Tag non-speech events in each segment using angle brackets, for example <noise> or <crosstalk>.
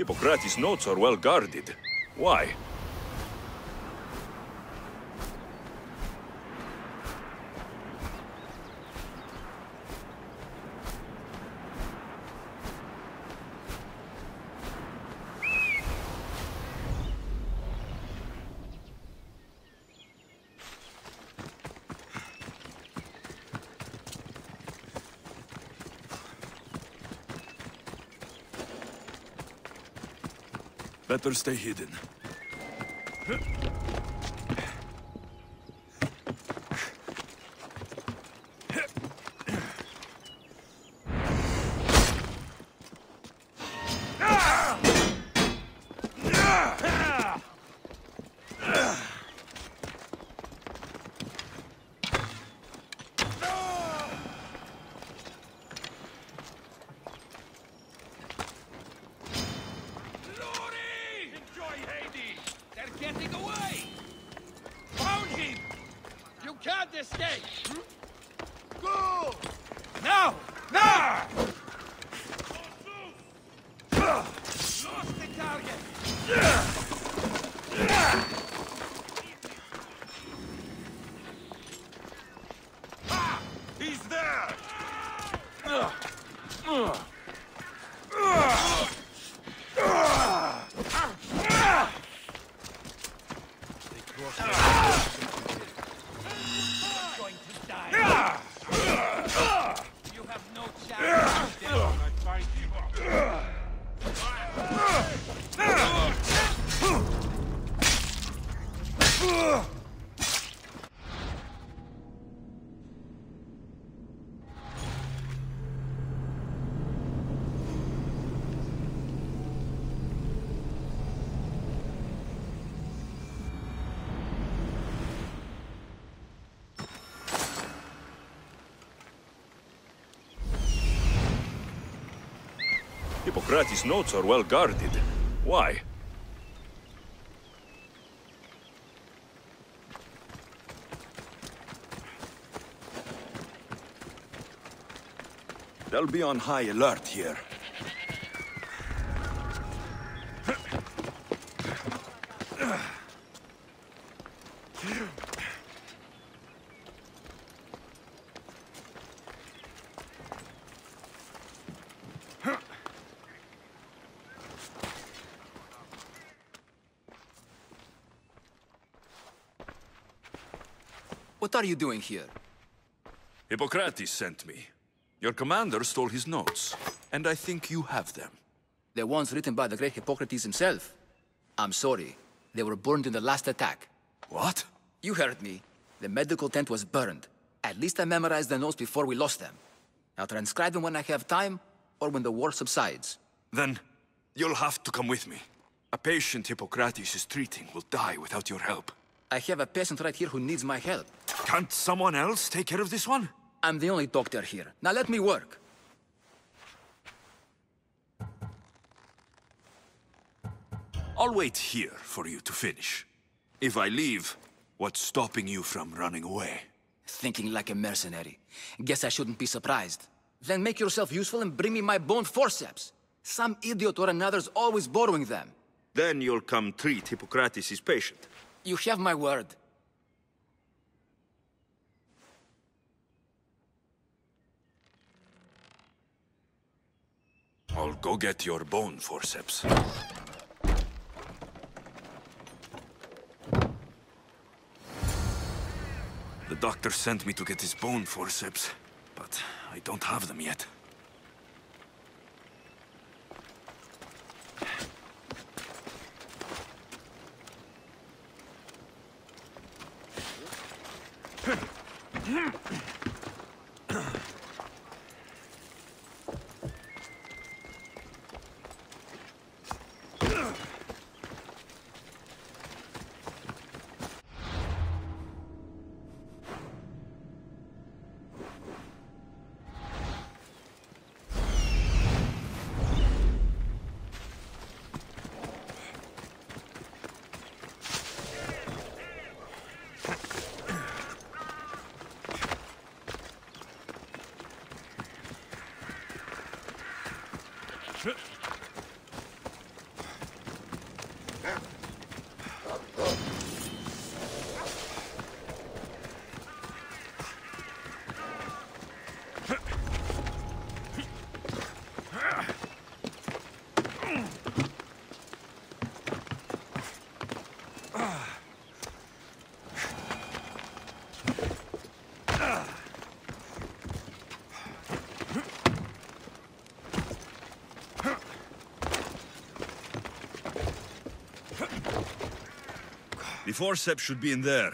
Hippocrates' notes are well guarded. Why? Better stay hidden. You escape! Hmm? Go! Now! Now! Lost the target! He's there! Ah! going to die. You have no chance. Then I find you. Hippocrates' notes are well guarded. Why? They'll be on high alert here. What are you doing here? Hippocrates sent me. Your commander stole his notes, and I think you have them. The ones written by the great Hippocrates himself. I'm sorry. They were burned in the last attack. What? You heard me. The medical tent was burned. At least I memorized the notes before we lost them. I'll transcribe them when I have time, or when the war subsides. Then, you'll have to come with me. A patient Hippocrates is treating will die without your help. I have a patient right here who needs my help. Can't someone else take care of this one? I'm the only doctor here. Now let me work. I'll wait here for you to finish. If I leave, what's stopping you from running away? Thinking like a mercenary. Guess I shouldn't be surprised. Then make yourself useful and bring me my bone forceps. Some idiot or another's always borrowing them. Then you'll come treat Hippocrates' patient. You have my word. I'll go get your bone forceps. The doctor sent me to get his bone forceps, but I don't have them yet. <laughs> The forceps should be in there.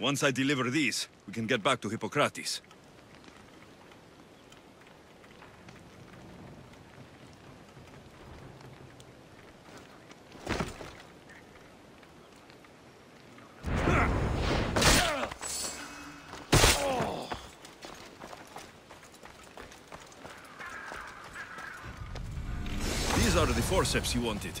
Once I deliver these, we can get back to Hippocrates. These are the forceps you wanted.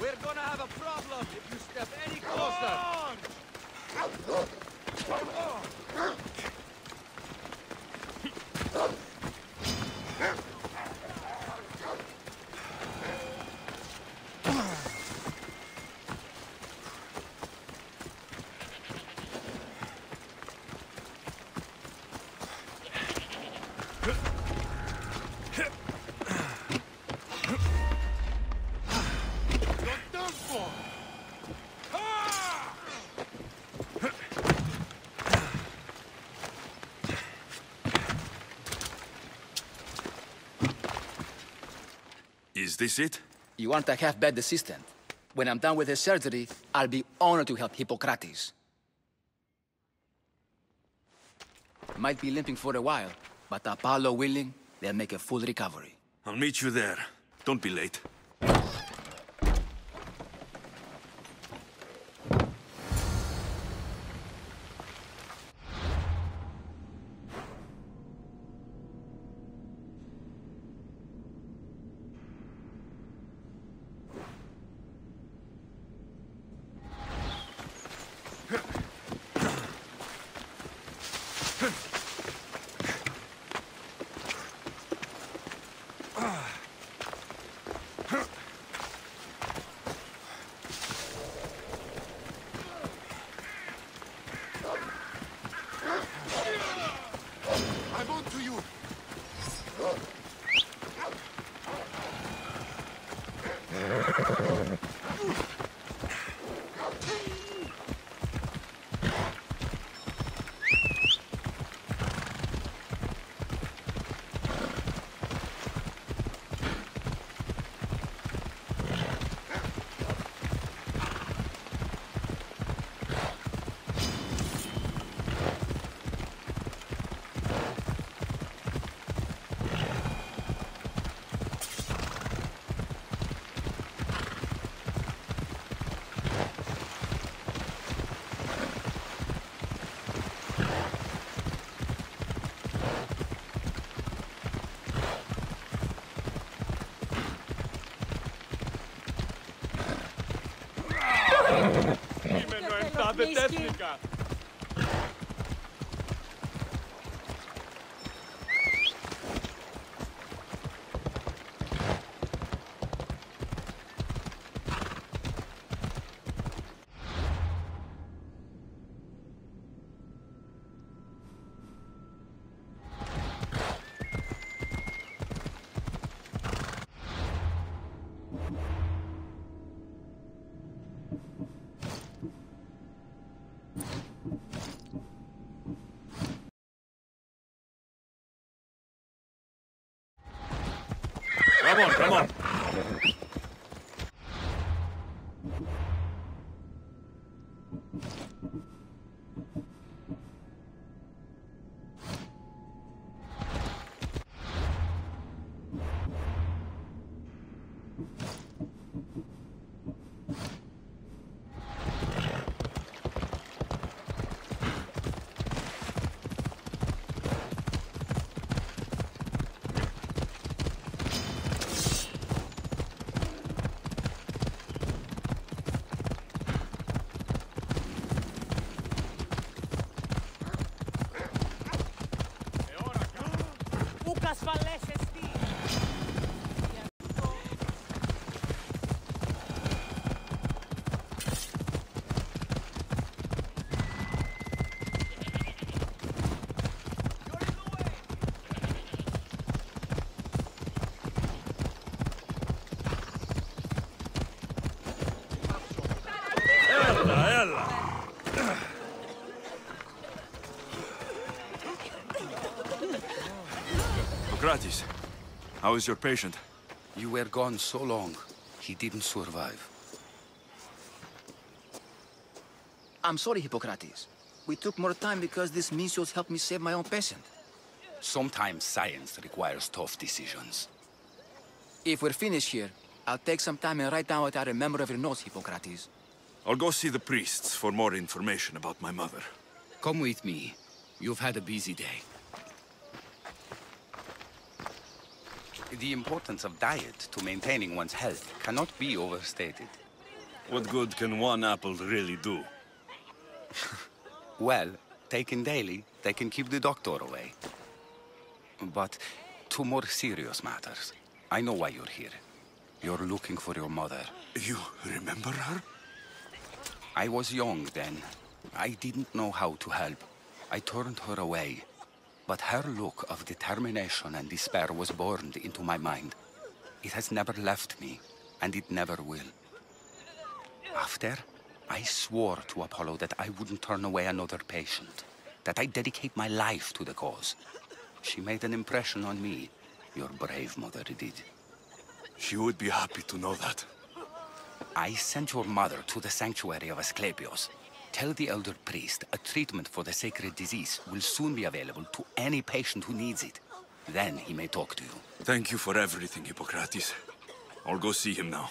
We're gonna have a problem if you step any closer. You're done for. Is this it? You aren't a half-bad assistant. When I'm done with the surgery, I'll be honored to help Hippocrates. Might be limping for a while, but Apollo willing, they'll make a full recovery. I'll meet you there. Don't be late. Come on, come on. Hippocrates, how is your patient? You were gone so long, he didn't survive. I'm sorry, Hippocrates. We took more time because this misthios helped me save my own patient. Sometimes science requires tough decisions. If we're finished here, I'll take some time and write down what I remember of your notes, Hippocrates. I'll go see the priests for more information about my mother. Come with me. You've had a busy day. The importance of diet to maintaining one's health cannot be overstated. What good can one apple really do? <laughs> Well, taken daily, they can keep the doctor away. But to more serious matters, I know why you're here. You're looking for your mother. You remember her? I was young then. I didn't know how to help. I turned her away. But her look of determination and despair was burned into my mind. It has never left me, and it never will. After, I swore to Apollo that I wouldn't turn away another patient, that I'd dedicate my life to the cause. She made an impression on me. Your brave mother did. She would be happy to know that. I sent your mother to the sanctuary of Asclepios. Tell the elder priest a treatment for the sacred disease will soon be available to any patient who needs it. Then he may talk to you. Thank you for everything, Hippocrates. I'll go see him now.